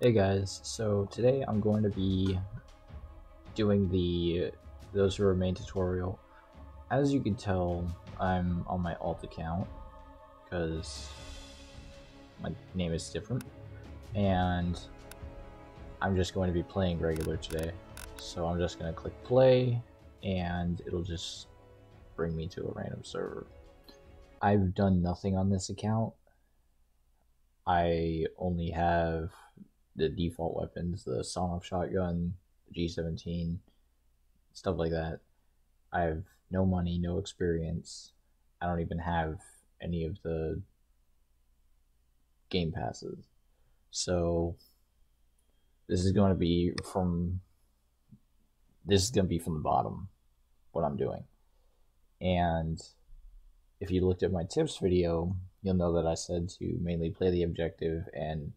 Hey guys, so today I'm going to be doing the Those Who Remain tutorial. As you can tell, I'm on my alt account because my name is different and I'm just going to be playing regular today. So I'm just going to click play and it'll just bring me to a random server. I've done nothing on this account. I only have the default weapons, the sawn-off shotgun, the G17, stuff like that. I have no money, no experience. I don't even have any of the game passes. So this is going to be from this is going to be from the bottom what I'm doing. And if you looked at my tips video, you'll know that I said to mainly play the objective and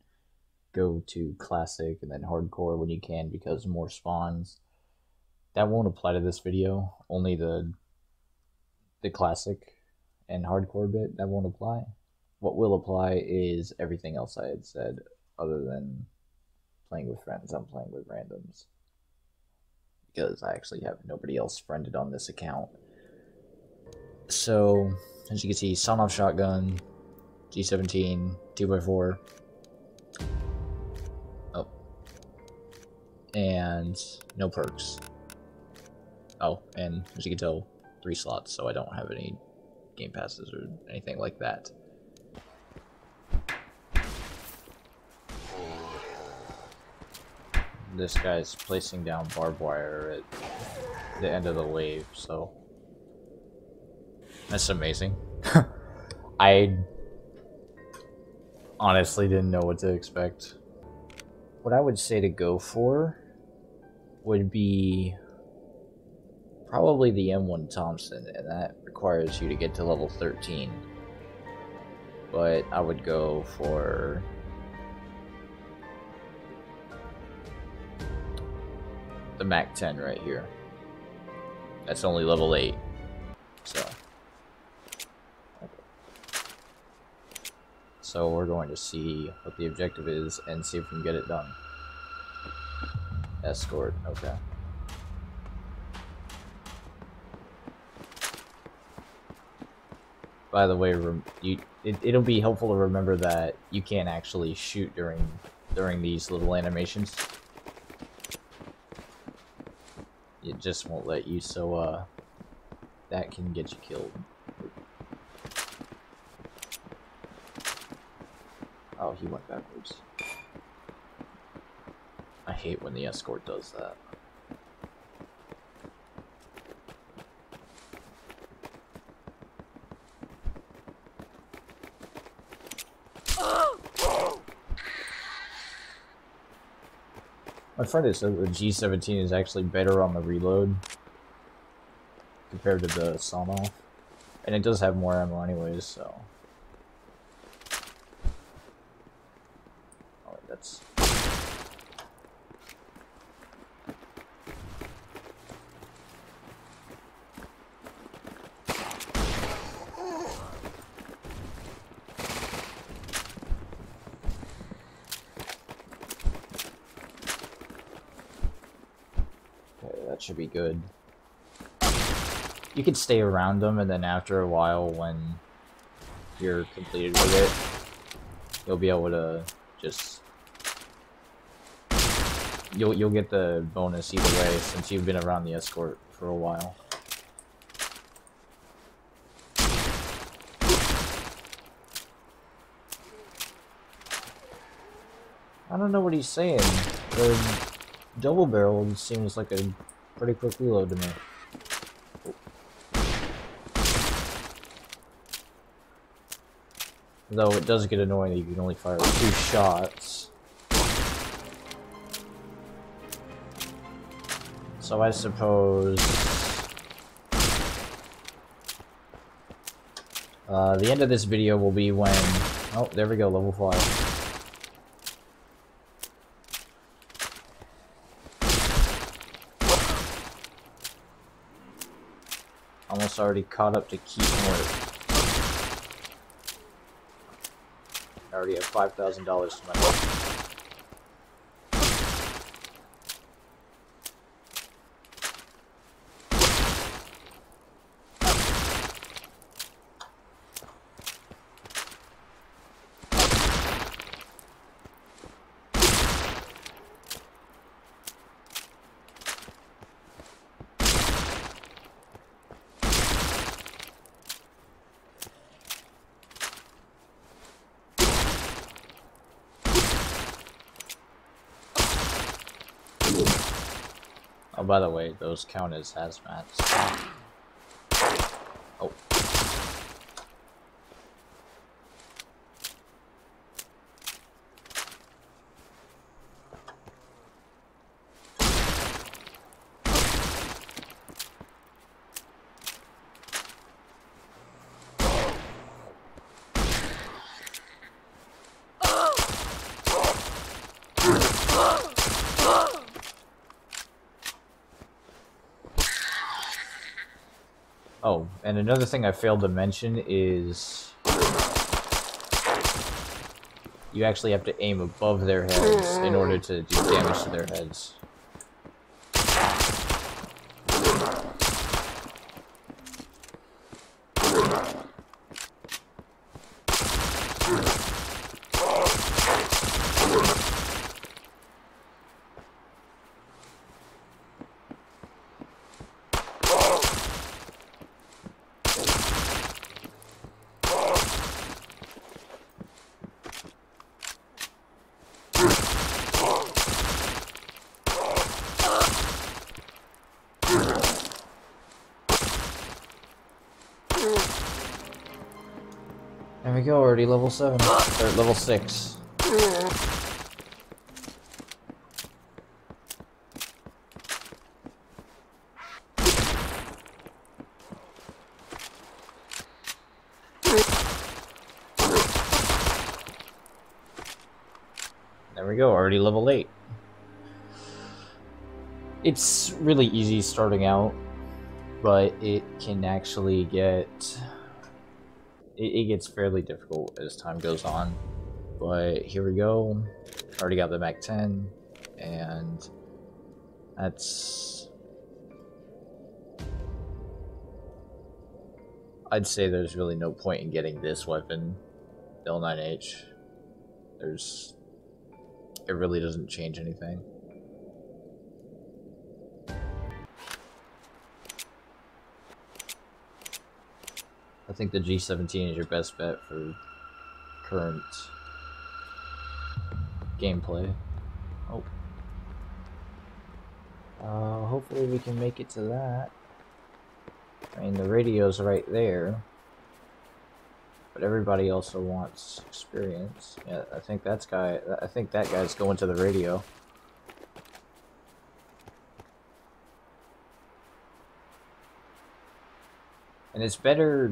go to classic and then hardcore when you can because more spawns. That won't apply to this video. Only the the classic and hardcore bit that won't apply. What will apply is everything else I had said other than playing with friends. I'm playing with randoms because I actually have nobody else friended on this account. So, as you can see, sawn-off shotgun, G17, 2x4, and no perks. Oh, and as you can tell, three slots, so I don't have any game passes or anything like that. This guy's placing down barbed wire at the end of the wave, so that's amazing. I honestly didn't know what to expect. What I would say to go for would be probably the M1 Thompson, and that requires you to get to level 13. But I would go for the Mac 10 right here. That's only level 8. So. So we're going to see what the objective is and see if we can get it done. Escort, okay. By the way, you, it, it'll be helpful to remember that you can't actually shoot during during these little animations. It just won't let you, so uh, that can get you killed. Oh, he went backwards. I hate when the escort does that. My friend has said the G17 is actually better on the reload compared to the sawn-off. And it does have more ammo anyways, so... should be good. You can stay around them, and then after a while, when you're completed with it, you'll be able to just... You'll, you'll get the bonus either way, since you've been around the escort for a while. I don't know what he's saying. The double barrel seems like a pretty quick reload to me. Though it does get annoying that you can only fire two shots. So I suppose... Uh, the end of this video will be when... Oh, there we go, level 5. almost already caught up to Keith I already have $5,000 to my Oh, by the way, those count as hazmats. Oh. Oh, and another thing I failed to mention is you actually have to aim above their heads in order to do damage to their heads. There we go, already level 7. Or level 6. There we go, already level 8. It's really easy starting out, but it can actually get it, it gets fairly difficult as time goes on. But here we go. Already got the Mac 10, and that's. I'd say there's really no point in getting this weapon, L9H. There's. It really doesn't change anything. I think the G17 is your best bet for current gameplay. Oh. Uh, hopefully we can make it to that. I mean, the radio's right there. But everybody also wants experience. Yeah, I think that's guy. I think that guy's going to the radio. And it's better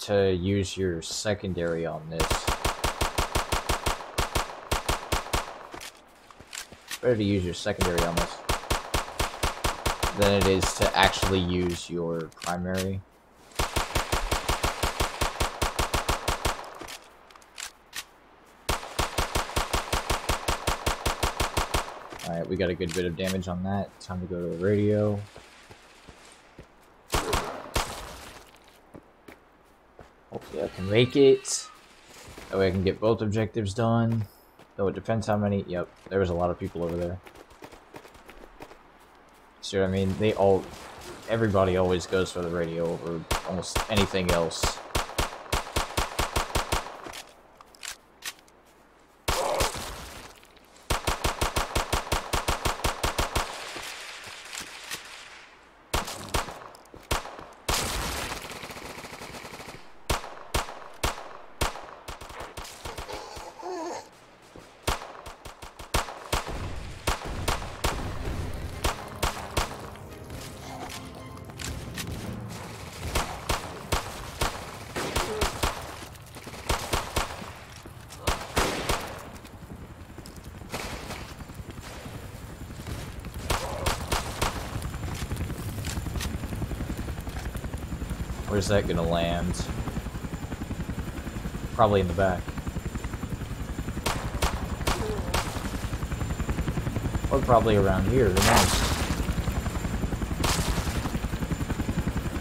to use your secondary on this. Better to use your secondary on this than it is to actually use your primary. Alright, we got a good bit of damage on that. Time to go to the radio. Hopefully I can make it. That way I can get both objectives done. Though it depends how many... Yep, there was a lot of people over there. See what I mean? They all... Everybody always goes for the radio over almost anything else. Where's that gonna land? Probably in the back. Or probably around here, who knows?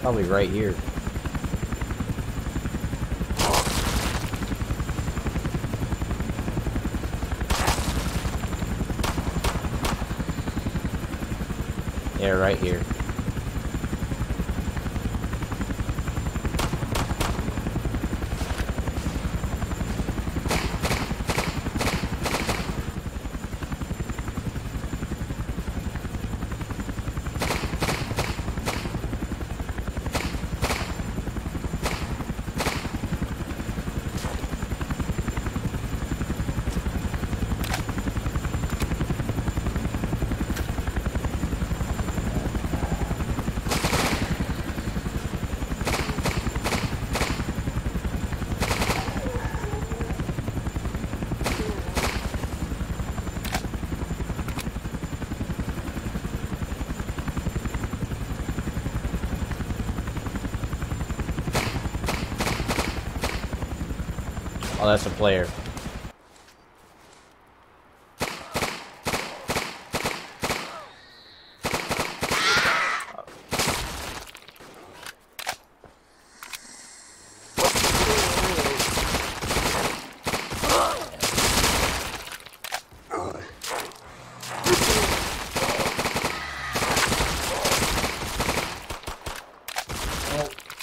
Probably right here. Yeah, right here. That's a player.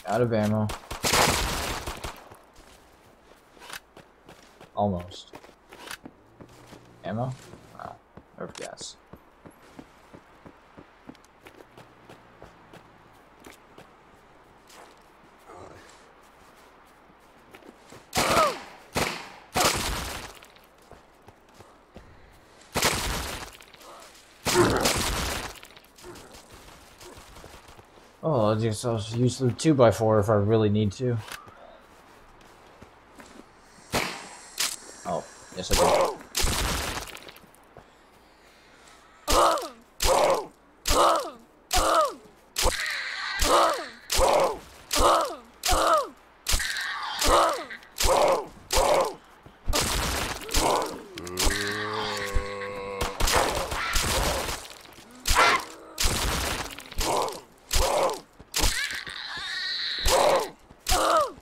Out of ammo. Almost. Ammo? Ah, nerf gas. Oh, I guess I'll use the 2x4 if I really need to. Oh, yes I do.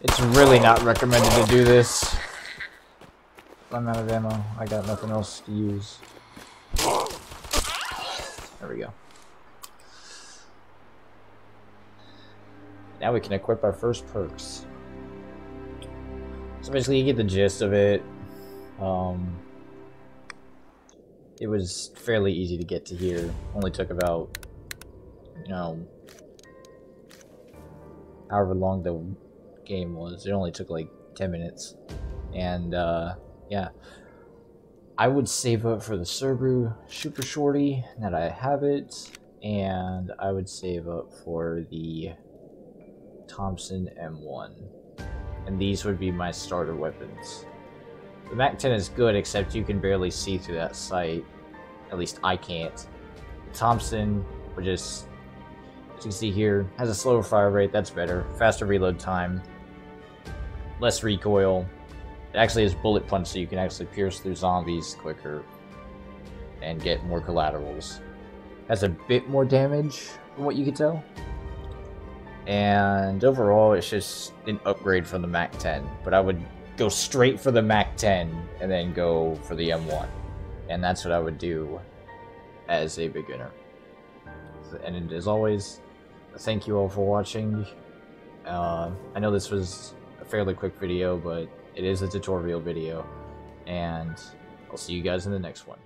It's really not recommended to do this. I'm out of ammo. I got nothing else to use. There we go. Now we can equip our first perks. So basically you get the gist of it. Um, it was fairly easy to get to here. Only took about, you know, however long the game was. It only took like 10 minutes. And uh, yeah, I would save up for the Serbu Super Shorty that I have it. And I would save up for the Thompson M1. And these would be my starter weapons. The MAC-10 is good, except you can barely see through that sight. At least I can't. The Thompson which is, as you can see here, has a slower fire rate, that's better. Faster reload time. Less recoil. It actually has bullet punch, so you can actually pierce through zombies quicker. And get more collaterals. Has a bit more damage, from what you can tell. And overall, it's just an upgrade from the MAC-10. But I would go straight for the MAC-10 and then go for the M1. And that's what I would do as a beginner. And as always, thank you all for watching. Uh, I know this was a fairly quick video, but it is a tutorial video. And I'll see you guys in the next one.